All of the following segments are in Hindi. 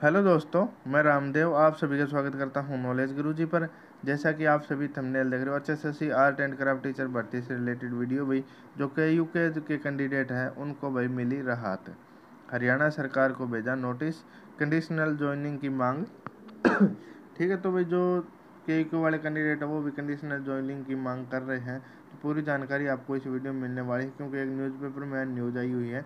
हेलो दोस्तों, मैं रामदेव, आप सभी का स्वागत करता हूँ नॉलेज गुरुजी पर। जैसा कि आप सभी थंबनेल देख रहे हो S S C art and craft teacher भर्ती से रिलेटेड वीडियो भाई जो के यू के के कैंडिडेट हैं, उनको भाई मिली राहत। हरियाणा सरकार को भेजा नोटिस कंडीशनल ज्वाइनिंग की मांग। ठीक है तो भाई जो के यू वाले कैंडिडेट है, वो भी कंडीशनल ज्वाइनिंग की मांग कर रहे हैं। तो पूरी जानकारी आपको इस वीडियो में मिलने वाली है, क्योंकि एक न्यूज़पेपर में न्यूज़ आई हुई है।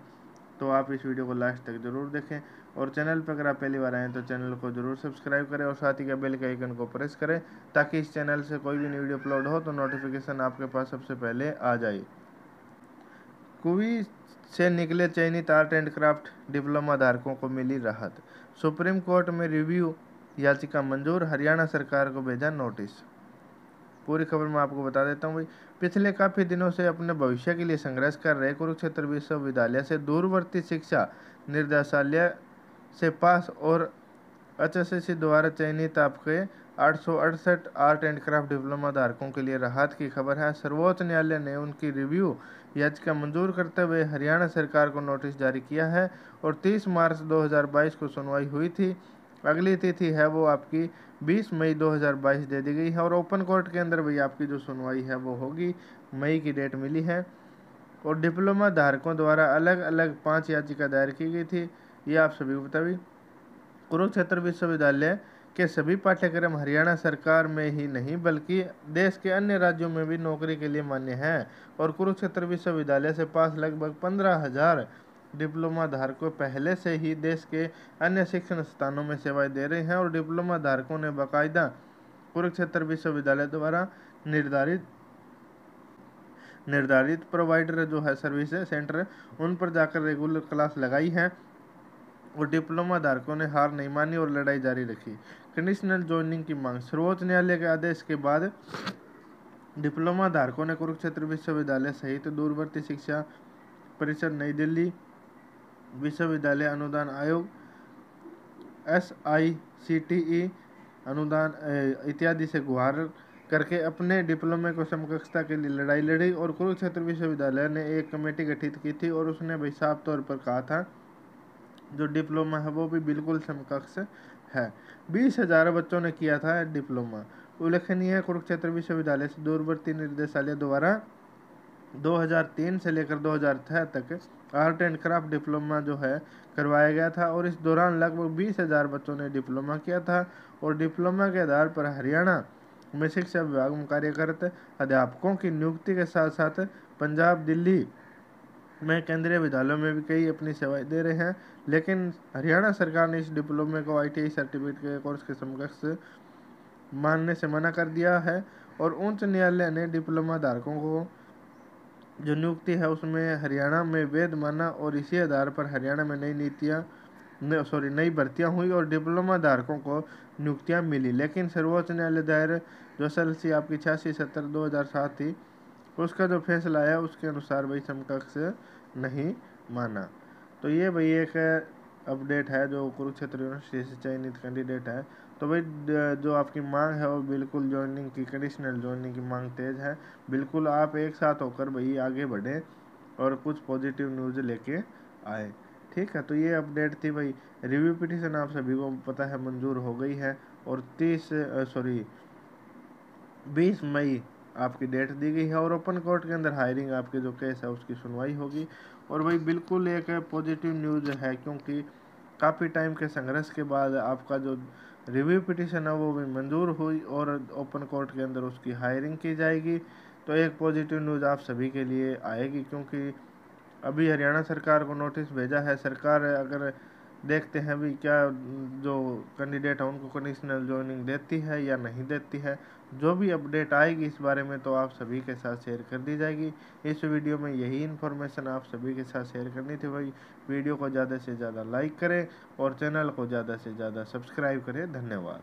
तो आप इस वीडियो को लास्ट तक ज़रूर देखें। और चैनल पर अगर आप पहली बार आएँ तो चैनल को ज़रूर सब्सक्राइब करें और साथ ही का बेल के आइकन को प्रेस करें ताकि इस चैनल से कोई भी वीडियो अपलोड हो तो नोटिफिकेशन आपके पास सबसे पहले आ जाए। कुवी से निकले चयनित आर्ट एंड क्राफ्ट डिप्लोमा धारकों को मिली राहत। सुप्रीम कोर्ट में रिव्यू याचिका मंजूर, हरियाणा सरकार को भेजा नोटिस। पूरी खबर मैं आपको बता देता हूँ भाई। पिछले काफ़ी दिनों से अपने भविष्य के लिए संघर्ष कर रहे कुरुक्षेत्र विश्वविद्यालय से दूरवर्ती शिक्षा निर्देशालय से पास और एच एस एस द्वारा चयनित आपके आठ सौ अड़सठ आर्ट एंड क्राफ्ट डिप्लोमा धारकों के लिए राहत की खबर है। सर्वोच्च न्यायालय ने उनकी रिव्यू याचिका मंजूर करते हुए हरियाणा सरकार को नोटिस जारी किया है और 30 मार्च 2022 को सुनवाई हुई थी। अगली तिथि है वो आपकी 20 मई 2022 दे दी गई है और ओपन कोर्ट के अंदर भी आपकी जो सुनवाई है वो होगी, मई की डेट मिली है। और डिप्लोमा धारकों द्वारा अलग अलग पाँच याचिका दायर की गई थी, ये आप सभी को बता भी। कुरुक्षेत्र विश्वविद्यालय के सभी पाठ्यक्रम हरियाणा सरकार में ही नहीं, बल्कि देश के अन्य राज्यों में भी नौकरी के लिए मान्य हैं। और कुरुक्षेत्र विश्वविद्यालय से पास लगभग पंद्रह हज़ार डिप्लोमा धारकों पहले से ही देश के अन्य शिक्षण स्थानों में सेवाएँ दे रहे हैं और डिप्लोमा धारकों ने बाकायदा कुरुक्षेत्र विश्वविद्यालय द्वारा निर्धारित निर्धारित प्रोवाइडर जो है सर्विस सेंटर उन पर जाकर रेगुलर क्लास लगाई है। और डिप्लोमा धारकों ने हार नहीं मानी और लड़ाई जारी रखी। कंडीशनल ज्वाइनिंग की मांग सर्वोच्च न्यायालय के आदेश के बाद डिप्लोमा धारकों ने कुरुक्षेत्र विश्वविद्यालय सहित दूरवर्ती शिक्षा परिषद नई दिल्ली विश्वविद्यालय अनुदान आयोग S I C T E अनुदान इत्यादि से गुहार करके अपने डिप्लोमे को समकक्षता के लिए लड़ाई लड़ी और कुरुक्षेत्र विश्वविद्यालय ने एक कमेटी गठित की थी और उसने भाई साफ़ तौर पर कहा था, जो डिप्लोमा है वो भी बिल्कुल समकक्ष है। बीस हज़ार बच्चों ने किया था डिप्लोमा। उल्लेखनीय है, कुरुक्षेत्र विश्वविद्यालय से दूरवर्ती निर्देशालय द्वारा 2003 से लेकर 2006 तक आर्ट एंड क्राफ्ट डिप्लोमा जो है करवाया गया था और इस दौरान लगभग बीस हज़ार बच्चों ने डिप्लोमा किया था और डिप्लोमा के आधार पर हरियाणा में शिक्षा विभाग में कार्यरत अध्यापकों की नियुक्ति के साथ साथ पंजाब, दिल्ली में केंद्रीय विद्यालयों में भी कई अपनी सेवाएँ दे रहे हैं। लेकिन हरियाणा सरकार ने इस डिप्लोमे को आईटीआई सर्टिफिकेट के कोर्स के समकक्ष मानने से मना कर दिया है और उच्च न्यायालय ने डिप्लोमा धारकों को जो नियुक्ति है उसमें हरियाणा में वेद माना और इसी आधार पर हरियाणा में नई नीतियाँ सॉरी नई भर्तियाँ हुई और डिप्लोमा धारकों को नियुक्तियाँ मिली। लेकिन सर्वोच्च न्यायालय दायर जो एस सी आपकी छियासी, सत्तर, दो हज़ार सात थी, उसका जो फैसला आया उसके अनुसार भाई समकक्ष नहीं माना। तो ये भाई एक अपडेट है जो कुरुक्षेत्र यूनिवर्सिटी से चयनित कैंडिडेट है। तो भाई जो आपकी मांग है वो बिल्कुल ज्वाइनिंग की कंडीशनल ज्वाइनिंग की मांग तेज़ है। बिल्कुल आप एक साथ होकर भाई आगे बढ़ें और कुछ पॉजिटिव न्यूज़ लेके आए। ठीक है तो ये अपडेट थी भाई। रिव्यू पिटिशन आप सभी को पता है मंजूर हो गई है और तीस सॉरी बीस मई आपकी डेट दी गई है और ओपन कोर्ट के अंदर हायरिंग आपके जो केस है उसकी सुनवाई होगी। और भाई, बिल्कुल एक पॉजिटिव न्यूज़ है क्योंकि काफ़ी टाइम के संघर्ष के बाद आपका जो रिव्यू पिटिशन है वो भी मंजूर हुई और ओपन कोर्ट के अंदर उसकी हायरिंग की जाएगी। तो एक पॉजिटिव न्यूज़ आप सभी के लिए आएगी क्योंकि अभी हरियाणा सरकार को नोटिस भेजा है। सरकार अगर देखते हैं भी क्या जो कैंडिडेट है, उनको कंडीशनल ज्वाइनिंग देती है या नहीं देती है। जो भी अपडेट आएगी इस बारे में तो आप सभी के साथ शेयर कर दी जाएगी। इस वीडियो में यही इन्फॉर्मेशन आप सभी के साथ शेयर करनी थी भाई। वीडियो को ज़्यादा से ज़्यादा लाइक करें और चैनल को ज़्यादा से ज़्यादा सब्सक्राइब करें। धन्यवाद।